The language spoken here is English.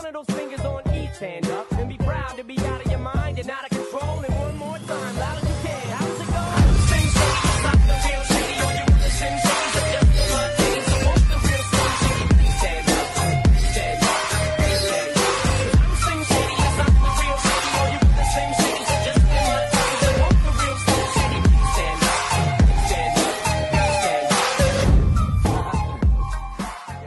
One of those fingers on each hand up. And be proud to be out of your mind and out of